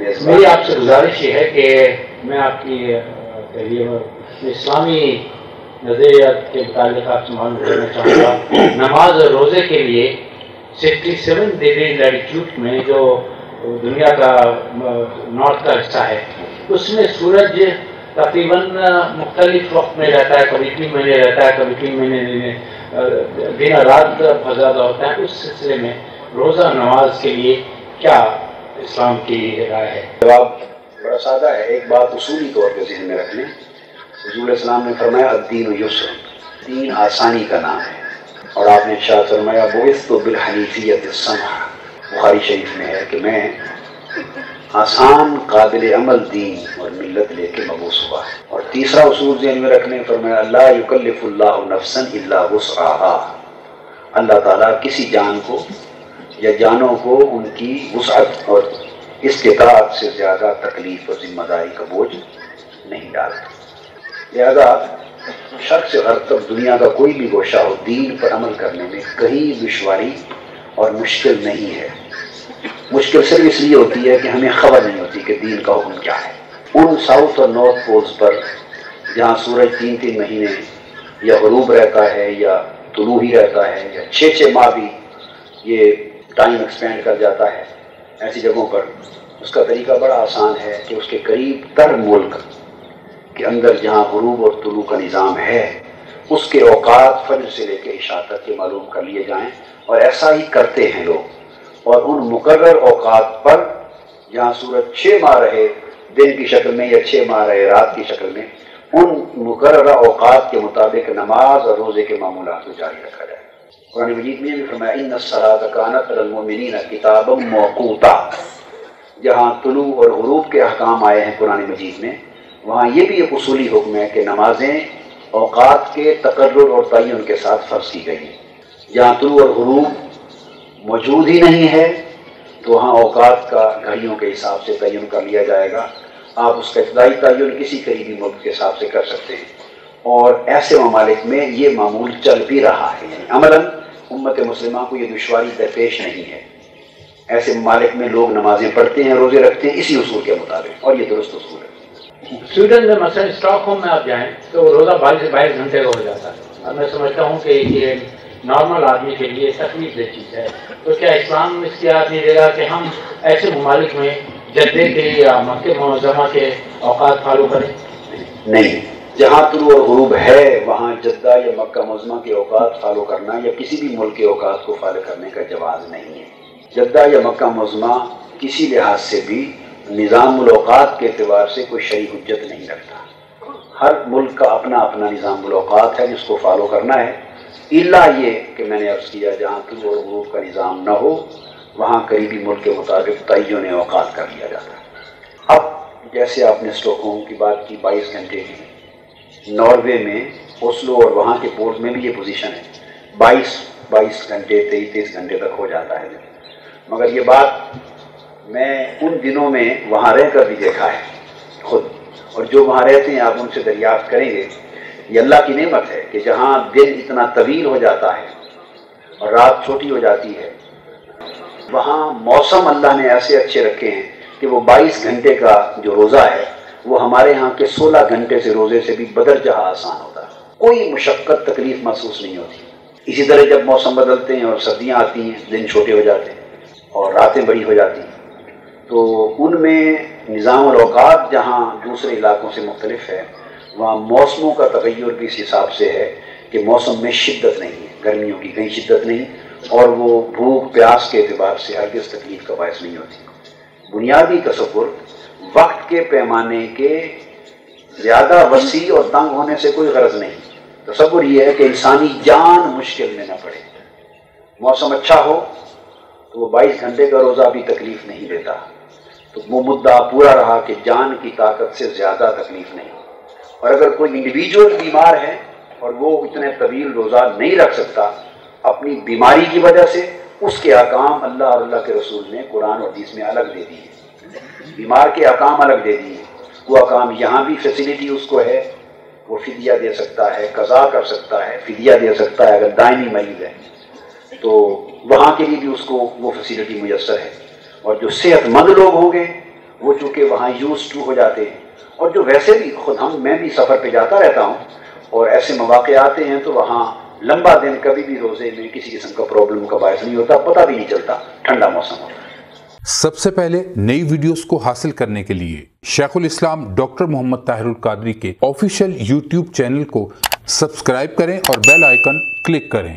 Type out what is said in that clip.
میری آپ سے گزارش یہ ہے کہ میں آپ کی تحریر اسلامی نظریات کے متعلق آپ سے معلوم کرنا چاہوں گا۔ نماز اور روزے کے لیے سکسٹی سیون ڈگری لیٹیچیوڈ میں جو دنیا کا نارتھ کا حصہ ہے، اس میں سورج تقریباً مختلف وقت میں رہتا ہے، کبھی تین مہینے رہتا ہے، کبھی تین مہینے دن رات زیادہ ہوتا ہے۔ اس سلسلے میں روزہ نماز کے لیے کیا اسلام کی رائے ہے۔ جواب بڑا سادہ ہے، ایک بات اصولی طور پہ ذہن میں رکھ لیں حضور السلام نے فرمایا، الدین و یسر دین آسانی کا نام ہے۔ اور آپ نے شاہ فرمایا بوئس تو بالحنیفیت السمح بخاری شریف میں ہے کہ میں آسان، قابل عمل، دین اور ملت لے کے مبوس ہوا۔ اور تیسرا اصول ذہن میں رکھنے فرمایا اللہ یکلف اللہ نفسن اللہ وسعہ اللہ تعالیٰ کسی جان کو یا جانوں کو ان کی وسعت اور استطاعت سے زیادہ تکلیف اور ذمہ داری کا بوجھ نہیں ڈالتا لہذا شرق سے تک دنیا کا کوئی بھی گوشہ ہو، دین پر عمل کرنے میں کہیں دشواری اور مشکل نہیں ہے۔ مشکل صرف اس لیے ہوتی ہے کہ ہمیں خبر نہیں ہوتی کہ دین کا حکم کیا ہے۔ ان ساؤتھ اور نارتھ پولز پر جہاں سورج تین تین مہینے یا غروب رہتا ہے یا طلوع ہی رہتا ہے یا چھ چھ ماہ بھی یہ ٹائم ایکسپینڈ کر جاتا ہے ایسی جگہوں پر۔ اس کا طریقہ بڑا آسان ہے کہ اس کے قریب تر ملک کے اندر جہاں غروب اور طلوع کا نظام ہے، اس کے اوقات فجر سے لے کے اشاعت کے معلوم کر لیے جائیں۔ اور ایسا ہی کرتے ہیں لوگ۔ اور ان مقرر اوقات پر جہاں سورج چھ ماہ رہے، دن کی شکل میں یا چھ ماہ رہے، رات کی شکل میں، ان مقررہ اوقات کے مطابق نماز اور روزے کے معمولات کو جاری رکھا جائے۔ قرآن مجید میں بھی فرمایا، ان الصلاۃ کانت المؤمنین کتاب موقوتا. جہاں طلوع اور غروب کے احکام آئے ہیں قرآن مجید میں، وہاں یہ بھی ایک اصولی حکم ہے کہ نمازیں اوقات کے تقرر اور تعین کے ساتھ فرض کی گئی ہیں۔ جہاں طلوع اور غروب موجود ہی نہیں ہے، تو وہاں اوقات کا گھڑیوں کے حساب سے تعین کر لیا جائے گا۔ آپ اس کا ابتدائی تعین کسی قریبی ملک کے حساب سے کر سکتے ہیں۔ اور ایسے ممالک میں یہ معمول چل بھی رہا ہے۔ یعنی عملاً امت مسلمہ کو یہ دشواری درپیش نہیں ہے۔ ایسے ممالک میں لوگ نمازیں پڑھتے ہیں روزے رکھتے ہیں اسی اصول کے مطابق اور یہ درست اصول ہے۔ سویڈن میں مثلا اسٹاک ہوم میں آپ جائیں تو روزہ بائیس سے بائیس گھنٹے کا ہو جاتا ہے۔ اور میں سمجھتا ہوں کہ یہ نارمل آدمی کے لیے تکلیف دہ چیز ہے۔ تو کیا اسلام اس کی یاد نہیں دے گا کہ ہم ایسے ممالک میں جدے کے یا مکہ معظمہ کے اوقات فالو کریں؟ نہیں۔ جہاں طلوع اور غروب ہے، وہاں جدہ یا مکہ معظمہ کے اوقات فالو کرنا یا کسی بھی ملک کے اوقات کو فالو کرنے کا جواز نہیں ہے۔ جدہ یا مکہ معظمہ کسی لحاظ سے بھی نظام الاوقات کے اعتبار سے کوئی شرعی حجت نہیں رکھتا۔ ہر ملک کا اپنا اپنا نظام الاوقات ہے، جس کو فالو کرنا ہے۔ اللہ یہ کہ میں نے عرض کیا، جہاں طلوع اور غروب کا نظام نہ ہو، وہاں قریبی ملک کے مطابق تعین اوقات کر لیا جاتا۔ ہے اب جیسے آپ نے اسٹوک ہوم کی بات کی، بائیس گھنٹے کی۔ ناروے میں اوسلو اور وہاں کے پورٹ میں بھی یہ پوزیشن ہے۔ بائیس بائیس گھنٹے تیئیس تیئیس گھنٹے تک ہو جاتا ہے۔ مگر یہ بات میں ان دنوں میں وہاں رہ کر بھی دیکھا ہے، خود۔ اور جو وہاں رہتے ہیں، آپ ان سے دریافت کریں گے۔ یہ اللہ کی نعمت ہے کہ جہاں دن اتنا طویل ہو جاتا ہے اور رات چھوٹی ہو جاتی ہے، وہاں موسم اللہ نے ایسے اچھے رکھے ہیں کہ وہ بائیس گھنٹے کا جو روزہ ہے وہ ہمارے ہاں کے سولہ گھنٹے سے روزے سے بھی بدر جہاں آسان ہوتا ہے۔ کوئی مشقت تکلیف محسوس نہیں ہوتی۔ اسی طرح جب موسم بدلتے ہیں اور سردیاں آتی ہیں، دن چھوٹے ہو جاتے ہیں اور راتیں بڑی ہو جاتی ہیں۔ تو ان میں نظام الاوقات جہاں دوسرے علاقوں سے مختلف ہے، وہاں موسموں کا تغیر بھی اس حساب سے ہے کہ موسم میں شدت نہیں ہے۔ گرمیوں کی کہیں شدت نہیں اور وہ بھوک، پیاس کے اعتبار سے ہرگز تکلیف کا باعث نہیں ہوتی۔ بنیادی تصور وقت کے پیمانے کے زیادہ وسیع اور تنگ ہونے سے کوئی غرض نہیں۔ تصور یہ ہے کہ انسانی جان مشکل میں نہ پڑے۔ موسم اچھا ہو تو وہ بائیس گھنٹے کا روزہ بھی تکلیف نہیں دیتا۔ تو وہ مدعا پورا رہا کہ جان کی طاقت سے زیادہ تکلیف نہیں۔ اور اگر کوئی انڈیویجول بیمار ہے اور وہ اتنے طویل روزہ نہیں رکھ سکتا اپنی بیماری کی وجہ سے، اس کے احکام اللہ اور اللہ کے رسول نے قرآن اور حدیث میں الگ دے دیے۔ بیمار کے احکام الگ دے دیے۔ وہ احکام یہاں بھی فیسلٹی اس کو ہے، وہ فدیہ دے سکتا ہے، قضا کر سکتا ہے، فدیہ دے سکتا ہے اگر دائمی مریض ہے۔ تو وہاں کے لیے بھی اس کو وہ فیسلٹی میسر ہے۔ اور جو صحت مند لوگ ہوں گے، وہ چونکہ وہاں یوز ٹو ہو جاتے ہیں۔ اور جو ویسے بھی، خود ہم میں بھی سفر پہ جاتا رہتا ہوں اور ایسے مواقع آتے ہیں تو وہاں لمبا دن کبھی بھی روزے میں کسی قسم کا پرابلم کا باعث نہیں ہوتا، پتہ بھی نہیں چلتا، ٹھنڈا موسم ہوتا۔ سب سے پہلے نئی ویڈیوز کو حاصل کرنے کے لیے شیخ الاسلام ڈاکٹر محمد طاہر القادری کے آفیشیل یوٹیوب چینل کو سبسکرائب کریں اور بیل آئیکن کلک کریں۔